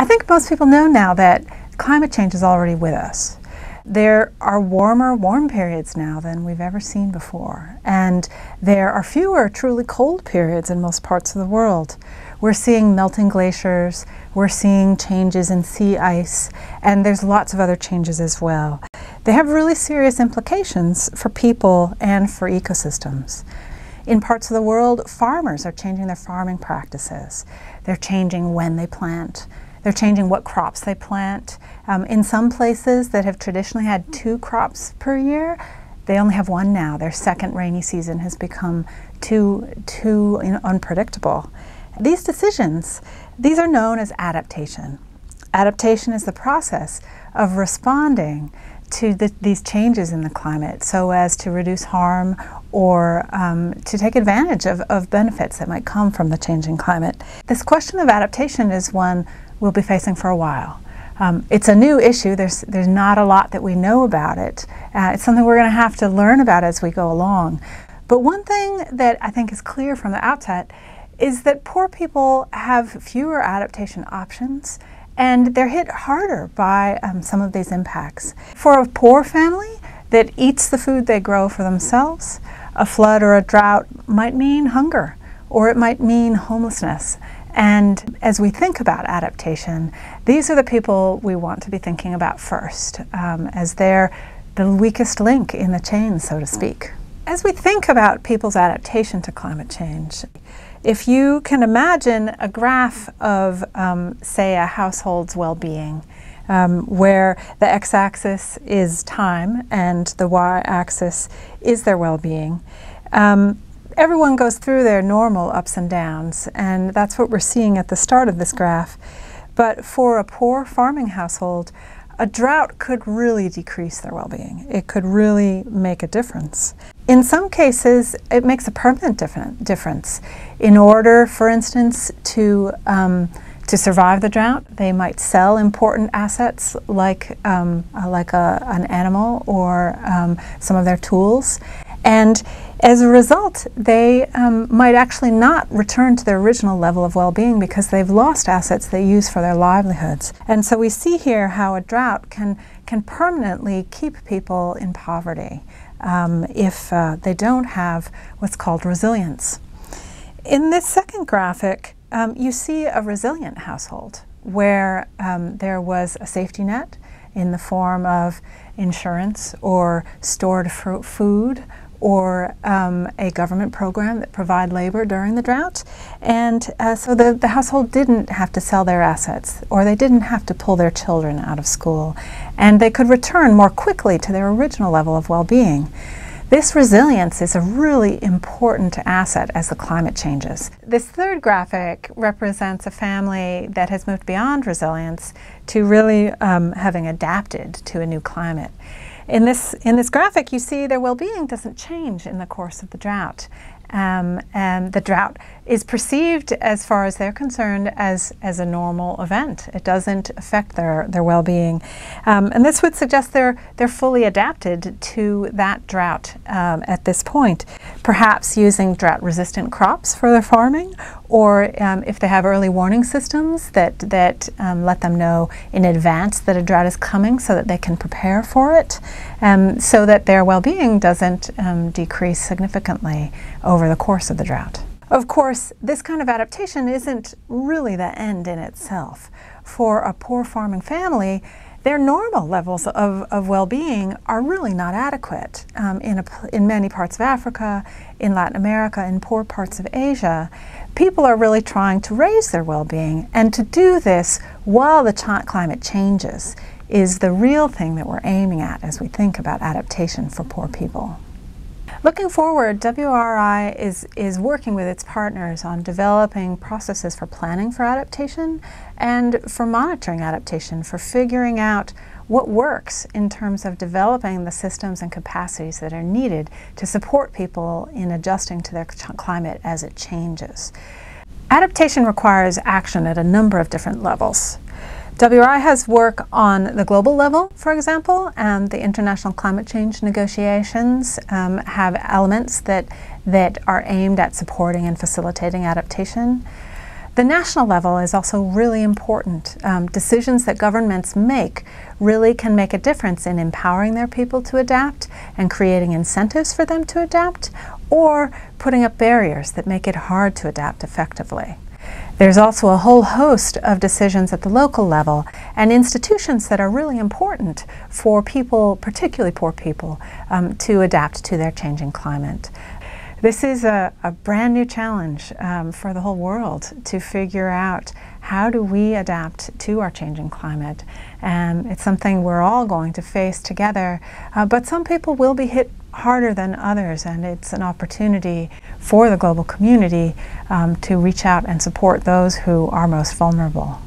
I think most people know now that climate change is already with us. There are warmer warm periods now than we've ever seen before, and there are fewer truly cold periods in most parts of the world. We're seeing melting glaciers, we're seeing changes in sea ice, and there's lots of other changes as well. They have really serious implications for people and for ecosystems. In parts of the world, farmers are changing their farming practices. They're changing when they plant. They're changing what crops they plant. Um, in some places that have traditionally had two crops per year, they only have one now. Their second rainy season has become too, too you know, unpredictable. These decisions, these are known as adaptation. Adaptation is the process of responding to the, these changes in the climate so as to reduce harm or um, to take advantage of, of benefits that might come from the changing climate. This question of adaptation is one we'll be facing for a while. Um, it's a new issue. There's, there's not a lot that we know about it. Uh, it's something we're going to have to learn about as we go along. But one thing that I think is clear from the outset is that poor people have fewer adaptation options and they're hit harder by um, some of these impacts. For a poor family that eats the food they grow for themselves, a flood or a drought might mean hunger or it might mean homelessness. And as we think about adaptation, these are the people we want to be thinking about first, um, as they're the weakest link in the chain, so to speak. As we think about people's adaptation to climate change, if you can imagine a graph of, um, say, a household's well being, um, where the x axis is time and the y axis is their well being, um, everyone goes through their normal ups and downs, and that's what we're seeing at the start of this graph. But for a poor farming household, a drought could really decrease their well being. It could really make a difference. In some cases, it makes a permanent difference. In order, for instance, to um, to survive the drought, they might sell important assets like um, like a, an animal or um, some of their tools, and as a result, they um, might actually not return to their original level of well-being because they've lost assets they use for their livelihoods. And so we see here how a drought can can permanently keep people in poverty um, if uh, they don't have what's called resilience. In this second graphic, um, you see a resilient household where um, there was a safety net in the form of insurance or stored food or um, a government program that provide labor during the drought. And uh, so the, the household didn't have to sell their assets or they didn't have to pull their children out of school. And they could return more quickly to their original level of well-being. This resilience is a really important asset as the climate changes. This third graphic represents a family that has moved beyond resilience to really um, having adapted to a new climate. In this, in this graphic, you see their well-being doesn't change in the course of the drought. Um, and the drought is perceived, as far as they're concerned, as, as a normal event. It doesn't affect their, their well-being. Um, and this would suggest they're, they're fully adapted to that drought um, at this point, perhaps using drought-resistant crops for their farming, or um, if they have early warning systems that, that um, let them know in advance that a drought is coming so that they can prepare for it, um, so that their well-being doesn't decrease significantly over the course of the drought. Of course, this kind of adaptation isn't really the end in itself. For a poor farming family, their normal levels of, of well-being are really not adequate. Um, in, a, in many parts of Africa, in Latin America, in poor parts of Asia, people are really trying to raise their well-being. And to do this while the climate changes is the real thing that we're aiming at as we think about adaptation for poor people. Looking forward, WRI is, is working with its partners on developing processes for planning for adaptation and for monitoring adaptation, for figuring out what works in terms of developing the systems and capacities that are needed to support people in adjusting to their climate as it changes. Adaptation requires action at a number of different levels. WRI has work on the global level, for example, and the international climate change negotiations um, have elements that, that are aimed at supporting and facilitating adaptation. The national level is also really important. Um, decisions that governments make really can make a difference in empowering their people to adapt and creating incentives for them to adapt, or putting up barriers that make it hard to adapt effectively. There's also a whole host of decisions at the local level and institutions that are really important for people, particularly poor people, um, to adapt to their changing climate. This is a, a brand new challenge um, for the whole world to figure out how do we adapt to our changing climate. And it's something we're all going to face together, uh, but some people will be hit harder than others, and it's an opportunity for the global community um, to reach out and support those who are most vulnerable.